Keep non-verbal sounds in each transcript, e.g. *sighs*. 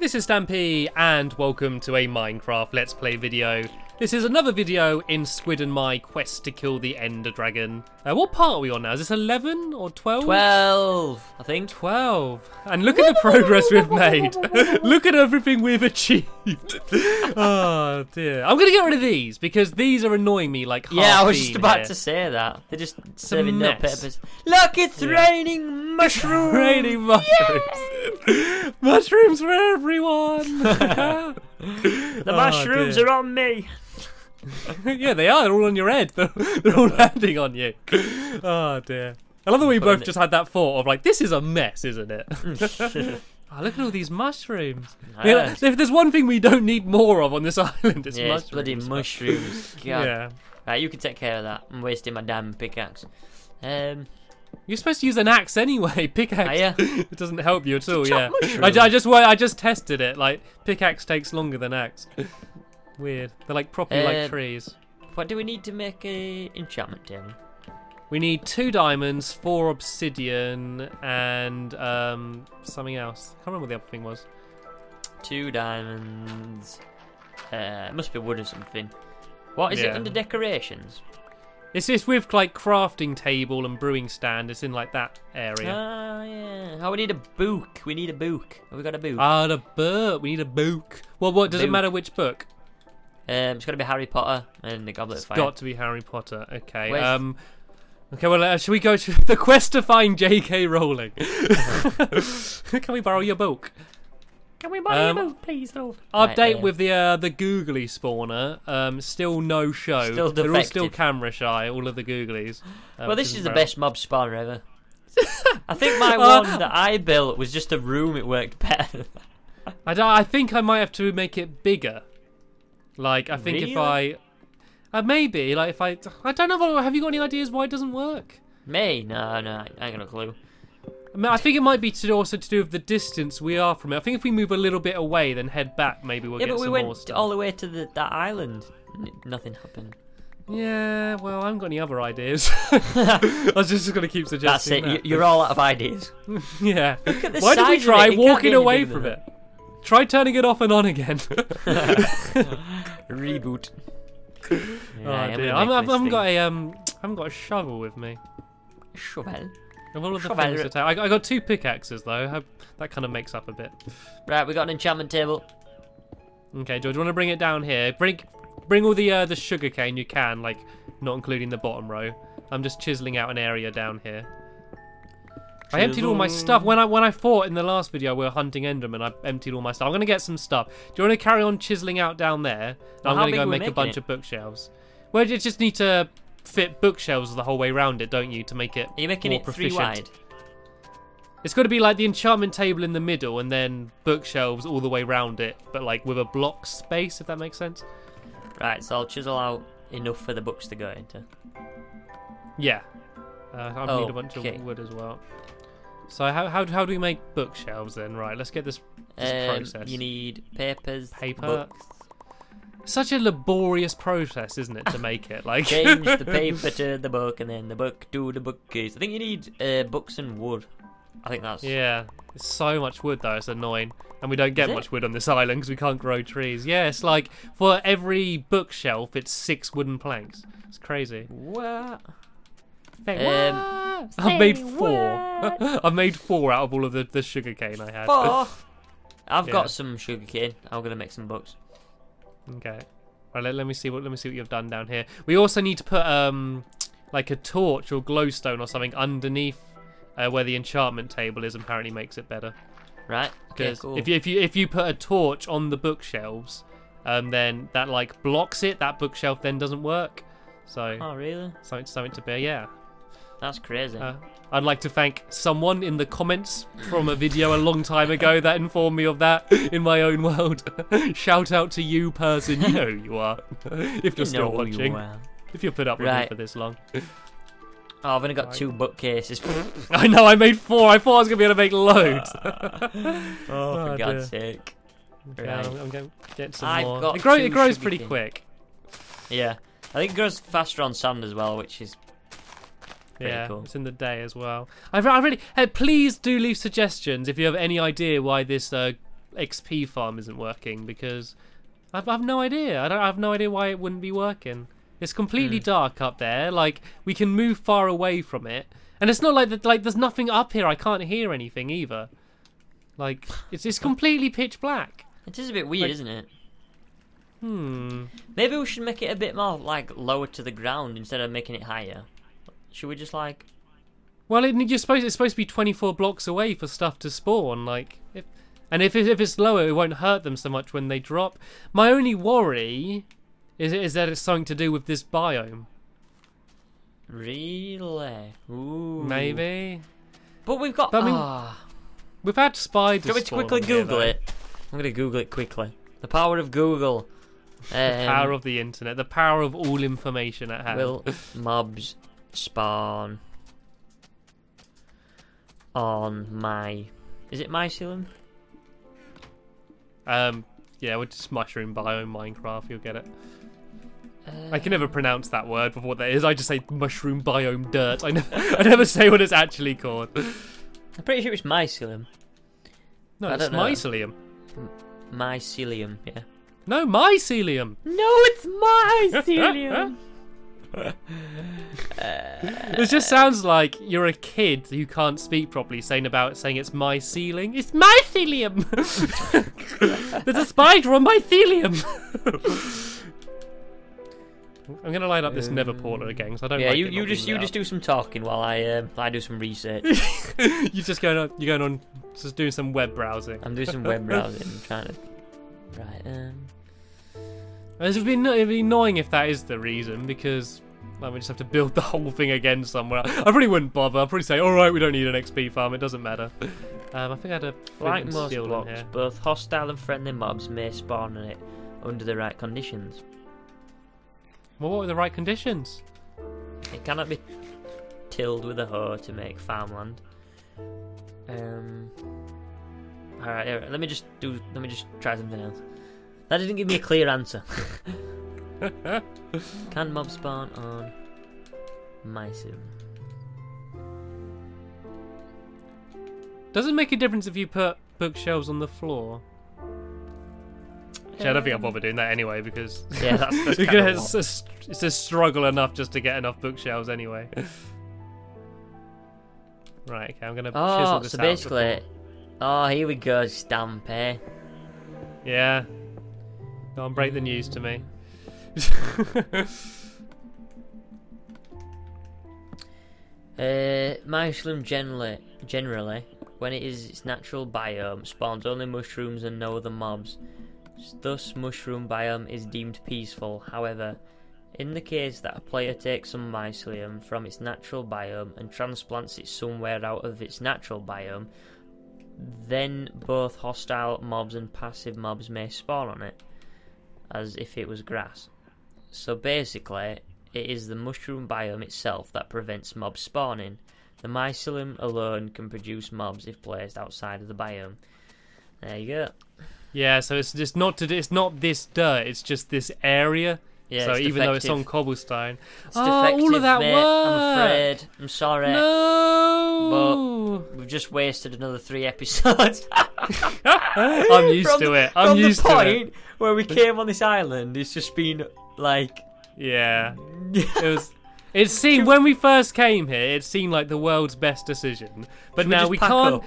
This is Stampy, and welcome to a Minecraft Let's Play video. This is another video in Squid and my quest to kill the Ender Dragon. Uh, what part are we on now? Is this 11 or 12? 12, I think. 12. And look at the progress we've made. *laughs* look at everything we've achieved. *laughs* oh, dear. I'm going to get rid of these because these are annoying me like Yeah, I was just about here. to say that. They're just serving no purpose. Look, it's Yeah. raining mushrooms. Raining mushrooms. *laughs* mushrooms for everyone. *laughs* The Oh, mushrooms dear. are on me. *laughs* yeah, they are. They're all on your head. They're, *laughs* they're all landing on you. Oh dear. I love that we both just had that thought of like, this is a mess, isn't it? oh, look at all these mushrooms. Know, if there's one thing we don't need more of on this island, it's Yeah, mushrooms. it's bloody mushrooms. God. Yeah. Right, you can take care of that. I'm wasting my damn pickaxe. Um, You're supposed to use an axe anyway. *laughs* Pickaxe. Are ya? *laughs* it doesn't help you at all. Yeah. I, I just I just tested it. Like pickaxe takes longer than axe. *laughs* Weird. They're like properly Uh, like trees. what do we need to make a enchantment table? We need two diamonds, four obsidian, and um, something else. I can't remember what the other thing was. Two diamonds. Uh, must be wood or something. What is it Yeah. under decorations? It's this with like crafting table and brewing stand. It's in like that area. Ah, yeah. Oh, we need a book. We need a book. Have we got a book? Ah, the book. We need a book. Well, what does it matter which book? Um, it's got to be Harry Potter and the Goblet It's of Fire. got to be Harry Potter. Okay. Where's- Um. Okay. Well, uh, should we go to *laughs* the quest to find J.K. Rowling? *laughs* *laughs* Can we borrow your book? Can we buy Um, a book, please, love? Update with the uh, the googly spawner. Um, still no show. Still They're all still camera shy. All of the googlies. Uh, well, this isn't the very- best mob spawner ever. *laughs* I think my Uh, one that I built was just a room. It worked better. I, don't, I think I might have to make it bigger. Like I think if I, uh, maybe like if I, I don't know. Have you got any ideas why it doesn't work? Me? No, no, I ain't got a clue. I think it might be to also to do with the distance we are from it. I think if we move a little bit away, then head back, maybe we'll yeah, get but we some more went stuff. all the way to the, that island. N- nothing happened. Yeah, well, I haven't got any other ideas. *laughs* *laughs* I was just going to keep suggesting. That's it. That. You're all out of ideas. *laughs* yeah. at the Why did we try it, walking away from it? Try turning it off and on again. Reboot. Oh, Yeah, I'm I'm, I'm, I haven't got a um, I haven't got a shovel with me. shovel. Of all of the things I, I got two pickaxes though. I that kind of makes up a bit. Right, we got an enchantment table. Okay, George, you want to bring it down here? Bring, bring all the uh, the sugar cane you can, like not including the bottom row. I'm just chiseling out an area down here. I emptied all my stuff when I when I fought in the last video. We were hunting Enderman. And I emptied all my stuff. I'm gonna get some stuff. Do you want to carry on chiseling out down there? Well, I'm gonna go make a bunch it? of bookshelves. Well, you just need to fit bookshelves the whole way around it, don't you, to make it Are you making more it three proficient. wide? It's got to be like the enchantment table in the middle, and then bookshelves all the way round it, but like with a block space, if that makes sense. Right, so I'll chisel out enough for the books to go into. Yeah. Uh, I Oh, need a bunch okay. of wood as well. So how, how how do we make bookshelves then? Right, let's get this. This Um, process. You need papers, Paper. books. Such a laborious process, isn't it, to make it? Like *laughs* Change the *laughs* paper to the book, and then the book to the bookcase. I think you need uh, books and wood. I think that's Yeah, it's so much wood though. It's annoying, and we don't get much wood on this island because we can't grow trees. Yeah, it's like for every bookshelf, it's six wooden planks. It's crazy. what? Wait, Um, what? I've made four. *laughs* I've made four out of all of the, the sugar cane I had. Four. I've Yeah. got some sugar cane. I'm gonna make some books. Okay. Right, let, let me see what let me see what you've done down here. We also need to put um like a torch or glowstone or something underneath uh, where the enchantment table is. Apparently makes it better. Right? Okay, Because cool. if you if you if you put a torch on the bookshelves, um then that like blocks it. That bookshelf then doesn't work. So Oh, really? something something to bear. Yeah. That's crazy. Uh, I'd like to thank someone in the comments from a video a long time ago that informed me of that in my own world. *laughs* Shout out to you, person. You know who you are. *laughs* if you're you still watching. you. If you've put up with me for this long. Oh, I've only got Right. two bookcases. *laughs* I know, I made four. I thought I was going to be able to make loads. oh, Oh, for dear. God's sake. Okay, Right. I'm, I'm going to get some I've more. got it, grow, it grows pretty quick. Yeah. I think it grows faster on sand as well, which is Pretty yeah, cool. it's in the day as well. I, I really, hey, please do leave suggestions if you have any idea why this uh, XP farm isn't working because I've, I've no idea. I, don't, I have no idea why it wouldn't be working. It's completely Hmm. dark up there. Like we can move far away from it, and it's not like that. Like there's nothing up here. I can't hear anything either. Like it's it's completely pitch black. It is a bit weird, Like- isn't it? Hmm. Maybe we should make it a bit more like lower to the ground instead of making it higher. Should we just like? Well, it, you're supposed it's supposed to be 24 blocks away for stuff to spawn. Like, if, and if if it's lower, it won't hurt them so much when they drop. My only worry is is that it's something to do with this biome. Really? Ooh. Maybe But we've got. But I mean- Ah. we've had spiders. Do you want me to quickly on here, Google it? I'm gonna Google it quickly. The power of Google. The power Um, of the internet, the power of all information at hand. Will mobs spawn on my? Is it mycelium? Um, yeah, we're just mushroom biome Minecraft. You'll get it. Uh, I can never pronounce that word for what that is. I just say mushroom biome dirt. I never, *laughs* I never say what it's actually called. I'm pretty sure it's mycelium. No, I it's mycelium. Mycelium, yeah. No, mycelium. No, it's mycelium. *laughs* It just sounds like you're a kid who can't speak properly, saying about saying it's my ceiling. It's my mycelium. *laughs* There's a spider on my mycelium. *laughs* I'm gonna light up this Nether portal again because I don't. yeah, like you, you just you lit just do some talking while I um, I do some research. *laughs* you're just going on. You're going on. Just doing some web browsing. I'm doing some web browsing, I'm trying to. Right. Um. It would be no- it'd be annoying if that is the reason because. Like, we just have to build *laughs* the whole thing again somewhere. I probably wouldn't bother. I'd probably say, all right, we don't need an XP farm. It doesn't matter. Um, I think I had a Like most blocks, here. both hostile and friendly mobs may spawn in it under the right conditions. Well, what were the right conditions? It cannot be tilled with a hoe to make farmland. Um. All right, let me just do. Let me just try something else. That didn't give me a clear answer. *laughs* Can mobs spawn on my mycelium? Does it make a difference if you put bookshelves on the floor? Actually, I don't think I'll bother doing that anyway because Yeah, that's, *laughs* that's because kind of it's, a, it's a struggle enough just to get enough bookshelves anyway. right, okay, I'm gonna chisel Oh, this so out basically, before- oh, here we go, stamp, eh? yeah. On, break the news to me. *laughs* Uh, generally, generally, when it is its natural biome, spawns only mushrooms and no other mobs. Thus, mushroom biome is deemed peaceful. However, in the case that a player takes some mycelium from its natural biome and transplants it somewhere out of its natural biome, then both hostile mobs and passive mobs may spawn on it, as if it was grass. So basically, it is the mushroom biome itself that prevents mobs spawning. The mycelium alone can produce mobs if placed outside of the biome. There you go. yeah, so it's just not to it's not this dirt. It's just this area. Yeah, so even though it's on cobblestone, It's oh, all of that mate, work. I'm afraid. I'm sorry. No. Just wasted another three episodes. *laughs* I'm used From to it. I'm From used the to point it. where we came on this island, it's just been like. Yeah. *laughs* It was. It seemed when we first came here, it seemed like the world's best decision. But Should now just we can't. up?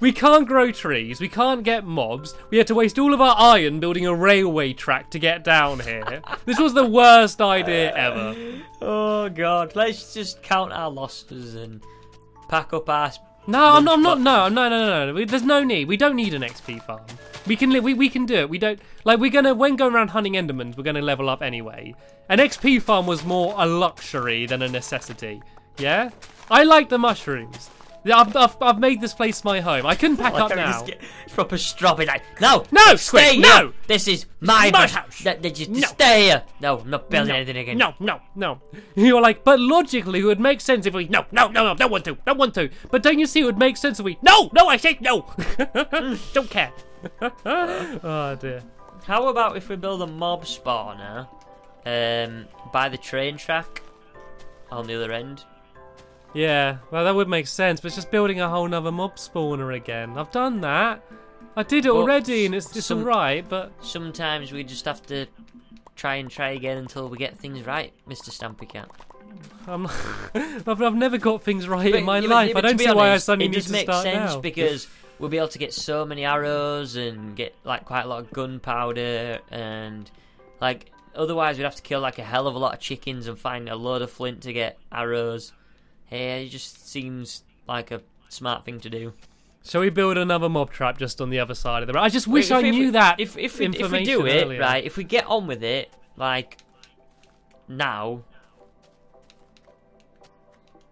We can't grow trees. We can't get mobs. We had to waste all of our iron building a railway track to get down here. *laughs* this was the worst idea ever. Oh god, let's just count our losses and pack up our. No, I'm not. I'm not. No, no, no, no, no. We- There's no need. We don't need an XP farm. We can. li- We we can do it. We don't like. We're gonna when going around hunting Endermans. We're gonna level up anyway. An XP farm was more a luxury than a necessity. Yeah. I like the mushrooms. I've, I've, I've made this place my home. I couldn't pack Like up now. get proper stroppy like no No, stay no! this is my, my house. That, just No. stay here no I'm not building no, anything again No, no, no. *laughs* You're like, but logically, it would make sense if we. No, no, no, no, don't want to, don't want to. But don't you see, it would make sense if we. No, no, I say no. *laughs* don't care. *laughs* oh dear. how about if we build a mob spawner um by the train track on the other end Yeah, well, that would make sense, but it's just building a whole nother mob spawner again. I've done that. I did it But already, and it's, it's some- alright, but Sometimes we just have to try and try again until we get things right, Mr. Stampy Cat. I'm, *laughs* I've, I've never got things right But- in my yeah, life. yeah, I don't see why I honest, suddenly it need to start sense now. because we'll be able to get so many arrows and get like quite a lot of gunpowder and like otherwise we'd have to kill like a hell of a lot of chickens and find a load of flint to get arrows. Hey, it just seems like a smart thing to do. Shall we build another mob trap just on the other side of the road? I just wish If- I if- knew that If if we, if we do it earlier. right, if we get on with it like now,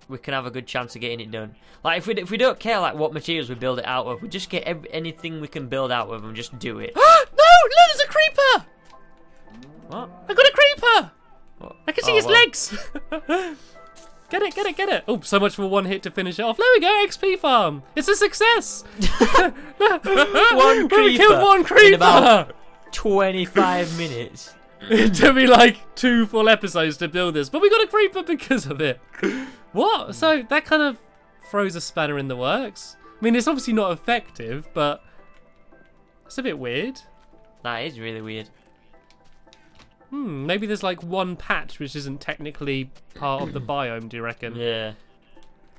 we can have a good chance of getting it done. Like if we if we don't care like what materials we build it out of, we just get ev anything we can build out of and just do it. *gasps* no, look, there's a creeper! what? I got a creeper! What? I can see Oh, his well. legs! *laughs* *laughs* get it, get it, get it! Oh, so much for one hit to finish it off. There we go, XP farm! It's a success! *laughs* One creeper. We killed one in creeper! about- Twenty-five minutes. *laughs* it took me like two full episodes to build this, but we got a creeper because of it. What? So that kind of throws a spanner in the works. I mean, it's obviously not effective, but it's a bit weird. That is really weird. Hmm, maybe there's like one patch which isn't technically part of the *clears throat* biome, do you reckon? Yeah.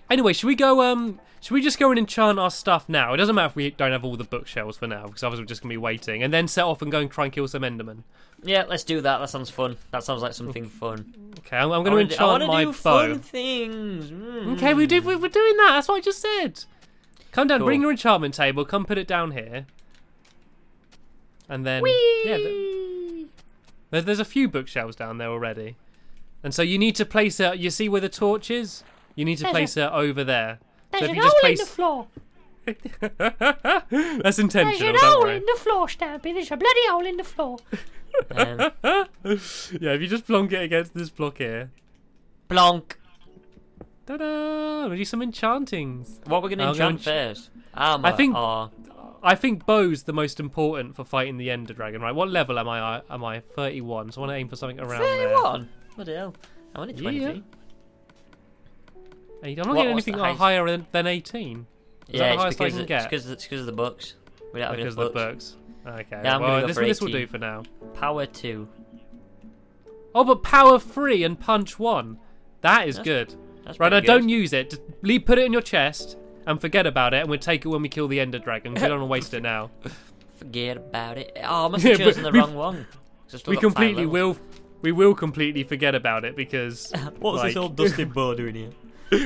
Anyway, should we go um should we just go and enchant our stuff now? It doesn't matter if we don't have all the bookshelves for now, because otherwise we're just gonna be waiting, and then set off and go and try and kill some Endermen. Yeah, let's do that. That sounds fun. That sounds like something fun. Okay, I'm, I'm do- I enchant wanna my do bow. fun things. Mm. Okay, we do. we- We're doing that. That's what I just said. Come down. Cool. Bring your enchantment table. Come put it down here. And then yeah, th- there's, there's a few bookshelves down there already. And so you need to place it. You see where the torch is? You need to There's place it over there. There's so if an you just hole in the floor. *laughs* that's intentional. There's an Don't hole in the floor, Stampy. There's a bloody hole in the floor. Um, *laughs* yeah, if you just plonk it against this block here. Blonk. Ta-da! We do some enchantings. What we're gonna I'll go enchant and first? Armor. I think- or- I think bow's the most important for fighting the Ender Dragon, right? What level am I? I- Am I 31? So I want to aim for something around there. 31. Bloody hell. I'm only Yeah. 23. Hey, I'm not What- getting anything higher than, than 18. Is that Yeah, the it's highest I because, can it's get? because it's because of the books. We don't have Because enough of the books. books. Okay. Yeah, I'm well, go this, this will do for now. Power 2. Oh, but power three and punch one. That is That's good. That's Right now, good. don't use it. Just leave, put it in your chest and forget about it, and we'll take it when we kill the Ender Dragon. We don't want to waste it now. *laughs* Forget about it. Oh, I must *laughs* have chosen the wrong one. we completely will. We will completely forget about it because. *laughs* What's like- boar doing here?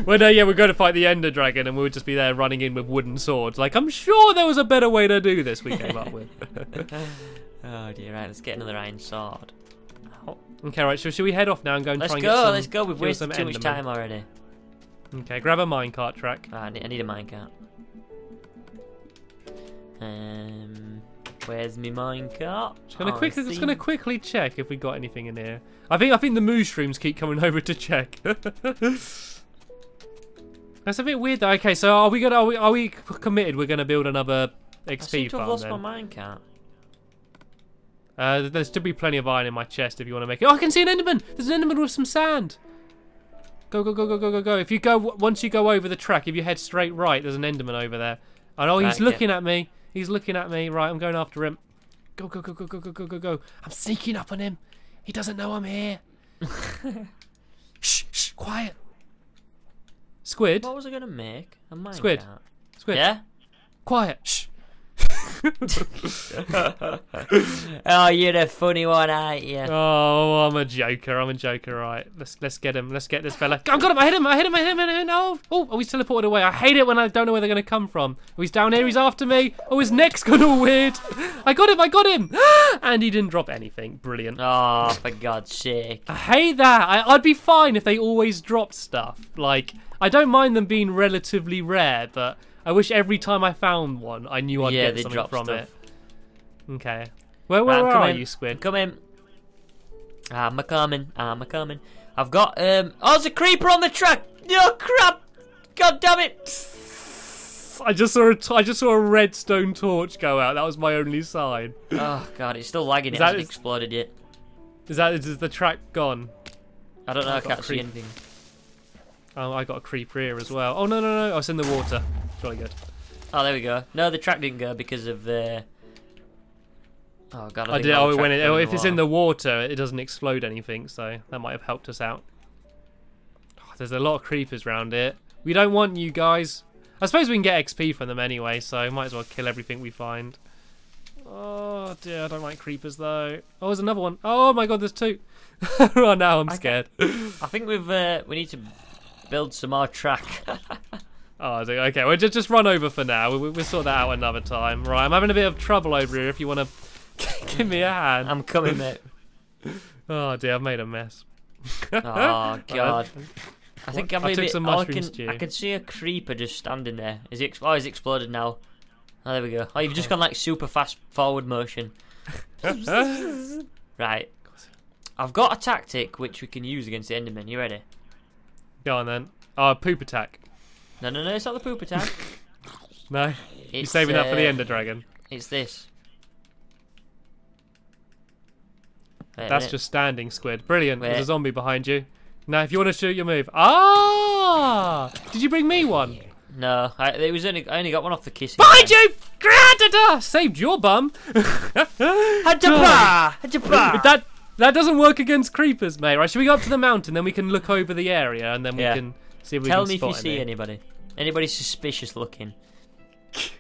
Well, no, yeah, we're going to fight the Ender Dragon, and we'll just be there running in with wooden swords. Like, I'm sure there was a better way to do this. We came up with. Oh dear, right, let's get another iron sword. okay, right. So should we head off now and go and Let's try and go, get some? let's go. Let's go. We've wasted too much time already. Okay, grab a minecart track. Ah, I, need, I need a minecart. Um, where's my minecart? Just gonna Oh, quickly, just gonna quickly check if we got anything in here. I think, I think the mushrooms keep coming *laughs* over to check. *laughs* That's a bit weird though. Okay, so are we gonna, are we, are we committed? We're gonna build another XP I seem to farm lost then. my minecart. Uh, there's should be plenty of iron in my chest if you want to make it. Oh, I can see an Enderman. There's an Enderman with some sand. Go, go, go, go, go, go, go. If you go, once you go over the track, if you head straight right, there's an Enderman over there. I know he's looking at me. He's looking at me. Right, I'm going after him. Go, go, go, go, go, go, go, go, go. I'm sneaking up on him. He doesn't know I'm here. shh, shh, quiet. Squid, What was I gonna make? A. Squid. squid, Yeah. quiet. Shh. *laughs* Oh, you're the funny one, aren't you? Oh, oh, I'm a joker. I'm a joker. Right, let's let's get him. Let's get this fella. I got him. I hit him. I hit him. I hit him. I hit him. Oh, oh, oh, he's teleported away. I hate it when I don't know where they're gonna come from. Oh, he's down here. He's after me. Oh, his neck's gone all weird. *laughs* I got him. I got him. *gasps* And he didn't drop anything. Brilliant. Oh, for God's sake. I hate that. I, I'd be fine if they always dropped stuff. Like, I don't mind them being relatively rare, but I wish every time I found one, I knew I'd Yeah, get something from stuff. it. Okay. Where, where, where are you, Squid? Come in. I'm a coming. I'm a coming. I've got um. Oh, there's a creeper on the track. Oh crap! God damn it! I just saw a t- I just saw a redstone torch go out. That was my only sign. *sighs* Oh God, it's still lagging. It Is that- hasn't exploded yet. Is that is the track gone? I don't know. I got can't see anything. Oh, I got a creeper here as well. Oh no no no! I was in the water. Jolly good. Oh, there we go. No, the track didn't go because of the. Oh god, I, I think did. Oh, when it, oh, if it's in the water, it doesn't explode anything, so that might have helped us out. Oh, *sighs* there's a lot of creepers around it. We don't want you guys. I suppose we can get XP from them anyway, so might as well kill everything we find. Oh dear, I don't like creepers though. Oh, there's another one. Oh my god, there's two. *laughs* oh, now I'm I scared. I think we've uh, we need to build some more track. *laughs* Oh, I see. okay. Well, just just run over for now. We, we'll sort that out another time. Right, I'm having a bit of trouble over here. If you want to *laughs* give me a hand. I'm coming, mate. *laughs* Oh dear, I've made a mess. *laughs* Oh god. I think I'm I a took bit. some oh, I can, stew. I can see a creeper just standing there. Is he? Ex- oh, he's exploded now. Oh, there we go. Oh, you've just gone like super fast forward motion. Right. I've got a tactic which we can use against the Enderman. You ready? Go on then. Oh, poop attack. No, no, no. It's not the poop attack. *laughs* No, you're It's, saving that for the uh, Ender Dragon. It's this. Wait That's just standing squid. Brilliant. There's a zombie behind you. Now, if you want to shoot your move. Ah! Did you bring me one? no. I, it was only I only got one off the kissing. Behind guy. you! Granada! Saved your bum. *laughs* Hadjapa! Hadjapa! *laughs* that that doesn't work against creepers, mate. Right? Should we go up to the mountain? Then we can look over the area, and then we Yeah. can see if we Tell can me if you see any. anybody. Anybody suspicious looking? *laughs*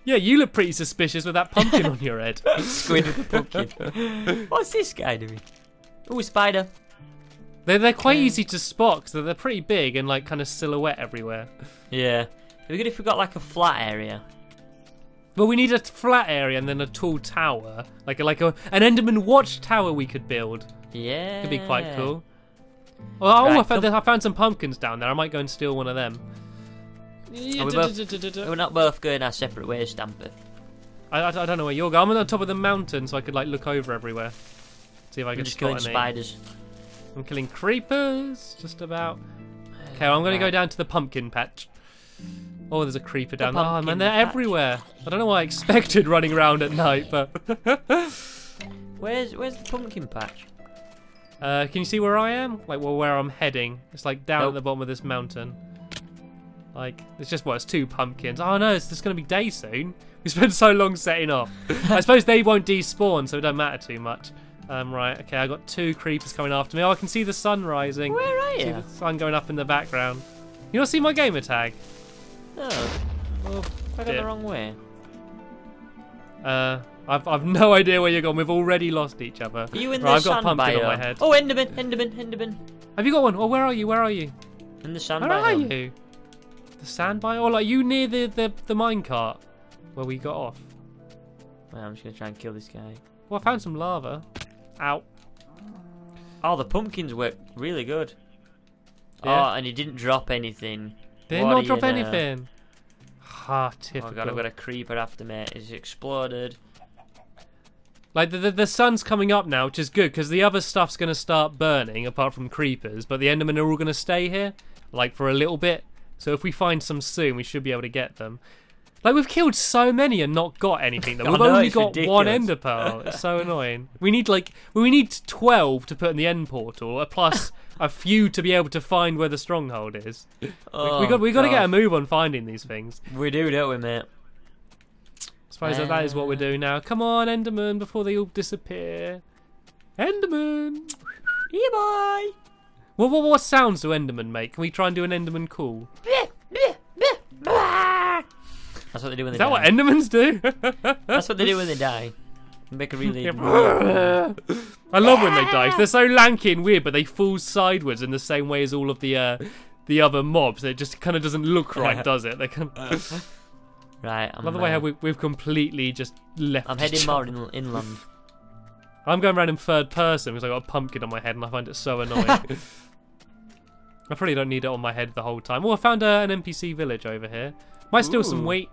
Yeah, you look pretty suspicious with that pumpkin on your head. *laughs* Squid with the pumpkin. What's this guy doing? Ooh, spider. They're they're quite Yeah. easy to spot because they're, they're pretty big and like kind of silhouette everywhere. Yeah. It'd be good if we got like a flat area. Well, we need a flat area and then a tall tower, like a, like a an Enderman watchtower we could build. Yeah. Could be quite cool. Oh, oh, I, found, I found some pumpkins down there. I might go and steal one of them. Are we both- We're not both going our separate ways, Stampeth. I, I, I don't know where you're going. I'm on the top of the mountain, so I could like look over everywhere. See if I I'm can just spot killing any. spiders. I'm killing creepers, just about. Uh, okay, well, I'm gonna go down to the pumpkin patch. Oh, there's a creeper The down there. Oh man, they're patch. everywhere. I don't know what I expected *laughs* running around at night, but. Where's Where's the pumpkin patch? Uh, can you see where I am? Like, well, where I'm heading? It's like down at the bottom of this mountain. Like, it's just well, it's two pumpkins. Oh no, it's just gonna be day soon. We spent so long setting off. *laughs* I suppose they won't despawn, so it don't matter too much. Um, right, okay, I got two creepers coming after me. Oh, I can see the sun rising. Where are See you? the sun going up in the background. You not see my gamer tag? No, Oh, I got the wrong way. Uh, I've, I've no idea where you're going. We've already lost each other. Are you in Right, the I've got pumpkin biome? on my head. Oh, Enderman, Enderman, Enderman. Have you got one? Oh, where are you? Where are you? In the sand Where are you? The sand biome? Or like you near the, the, the minecart where we got off? Well, I'm just gonna try and kill this guy. Well, I found some lava. Ow. Oh, the pumpkins work really good. Yeah. Oh, and he didn't drop anything. Did What not drop anything. Ah, Oh typical. god, I've got a creeper after me. It's exploded. Like the, the the sun's coming up now, which is good because the other stuff's gonna start burning, apart from creepers. But the Endermen are all gonna stay here, like for a little bit. So if we find some soon, we should be able to get them. Like we've killed so many and not got anything. Though. *laughs* We've know, only got one. Ender pearl. *laughs* It's so annoying. We need like we need twelve to put in the end portal, uh, plus a few to be able to find where the stronghold is. We- Oh, we got we got to get a move on finding these things. We do, don't we, mate? Suppose that, that is what we're doing now. Come on, Enderman, before they all disappear. Enderman. *laughs* Yeah, boy. What, what, what sounds do Enderman make? Can we try and do an Enderman call? That's what they do when they Is that die. what Endermans do? That's what they do when they die. They make a really. *laughs* *laughs* I love when they die. 'cause they're so lanky and weird, but they fall sideways in the same way as all of the uh, the other mobs. It just kind of doesn't look right, does it? They can. Right, I'm. love the way uh, how we, we've completely just left. I'm heading more in, *laughs* inland. I'm going around in third person because I got a pumpkin on my head and I find it so annoying. *laughs* I probably don't need it on my head the whole time. Oh, I found uh, an NPC village over here. Might steal some wheat.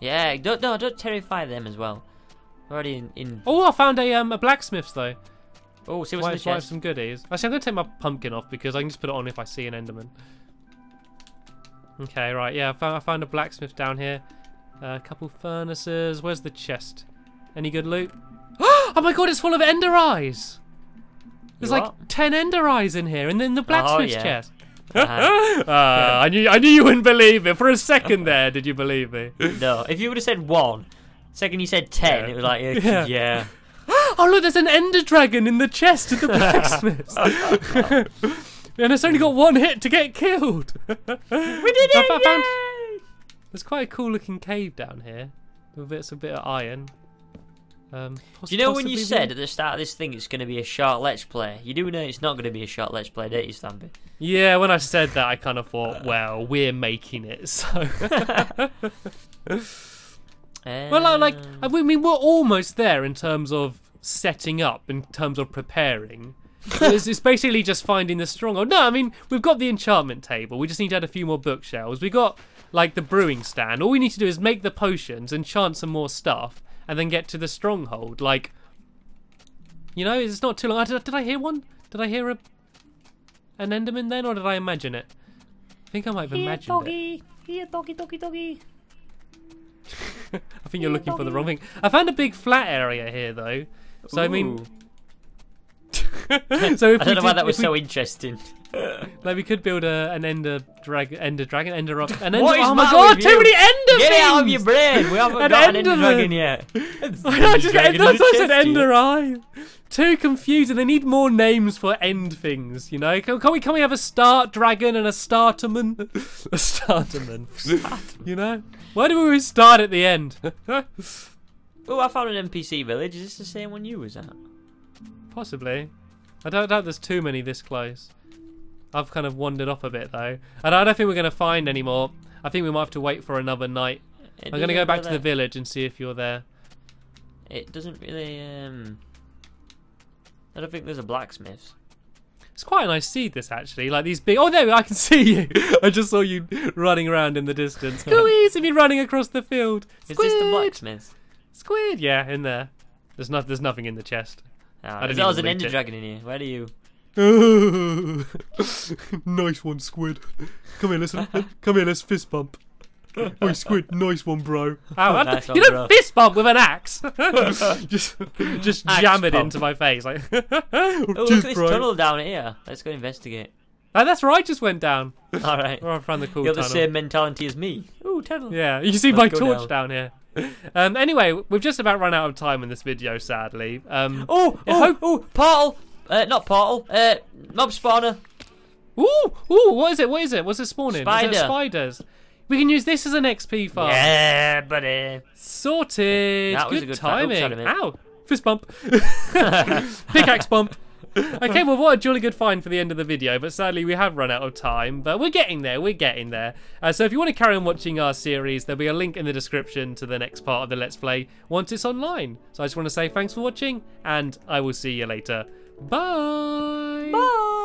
Yeah, don't no, don't terrify them as well. We're already in. in Oh, I found a um a blacksmith's though. oh, see what's in the well chest. some goodies. Actually, I'm gonna take my pumpkin off because I can just put it on if I see an Enderman. Okay, right. Yeah, I found, I found a blacksmith down here. Uh, a couple furnaces. Where's the chest? Any good loot? *gasps* oh my god, it's full of ender eyes. There's like what? ten ender eyes in here, and then the blacksmith's yeah. chest. *laughs* Uh-huh. Ah, *laughs* I knew I knew you wouldn't believe it. For a second there, did you believe me? *laughs* No, if you would have said one, second you said ten, Yeah. it was like, uh, Yeah. yeah. *gasps* Oh look, there's an ender dragon in the chest of the blacksmith. And it's only got one hit to get killed. *laughs* we did did I, it, I found yay! there's quite a cool looking cave down here with bits a bit of iron. Um, Do you know when you possibly said at the start of this thing it's going to be a short let's play? You do know it's not going to be a short let's play, don't you, Stampy? Yeah, when I said that, I kind of thought, *laughs* well, we're making it, so. *laughs* well, I like, I mean, we're almost there in terms of setting up, in terms of preparing. It's, it's basically just finding the stronghold. No, I mean, we've got the enchantment table. We just need to add a few more bookshelves. We got like the brewing stand. All we need to do is make the potions, enchant some more stuff, and then get to the stronghold. Like, you know, it's not too long. Ah, did, did I hear one? Did I hear a an Enderman then, or did I imagine it? I think I might have Here, imagined it. doggy. Here, doggy, doggy, doggy. *laughs* I think you're looking for the wrong thing. I found a big flat area here, though. So I mean, Ooh. *laughs* so if I don't know why that was we- so interesting. *laughs* Like we could build a an ender dragon, ender dragon, ender up, an ender. What is oh my god, too many ender Get it out of your brain! We haven't *laughs* An got an ender dragon yet. I know, just, Dragon in that's why I said ender eye. Too confusing. They need more names for end things. You know, can, can we can we have a start dragon and a starterman? a starterman. you know, why do we always start at the end? Oh, I found an NPC village. Is this the same one you was at? Possibly. I don't doubt there's too many this close. I've kind of wandered off a bit though. And I don't think we're going to find any more. I think we might have to wait for another night. It I'm going to go back to the village and see if you're there. It doesn't really. um... I don't think there's a blacksmith. It's quite a nice seed, this actually. Like these big. Oh, there I can *laughs* see you. I just saw you running around in the distance. Go *laughs* easy, me running across the field. Is this the Squid! blacksmith? Squid, yeah, in there. There's not. There's nothing in the chest. Ah, didn't always even an ender it. dragon in here. Where are you? *laughs* nice one, Squid. Come here, listen. Come here, let's fist bump. Oi, Squid, nice one, bro. I- Nice you don't bro. fist bump with an axe. *laughs* just, *laughs* just Axe jam it pump. into my face. Like, Oh, look at this bro. tunnel down here. Let's go investigate. Oh, that's where I just went down. All right. Or I found the cool you have the same mentality as me. Ooh, tunnel. Yeah, you see Let's my torch down, here. Um, anyway, we've just about run out of time in this video, sadly. Um, Oh, oh, hope- oh, portal. Uh, not portal. Uh, mob spawner. ooh, ooh, what is it? What is it? What's it spawning? Is Spider. it spiders? We can use this as an XP farm. Yeah, buddy. Sorted. That was good a good fight. Oops, timing. Ow! Fist bump. *laughs* Pickaxe bump. *laughs* Okay, well, what a jolly good find for the end of the video, but sadly we have run out of time. But we're getting there, we're getting there. Uh, so if you want to carry on watching our series, there'll be a link in the description to the next part of the Let's Play once it's online. So I just want to say thanks for watching, and I will see you later. Bye! Bye!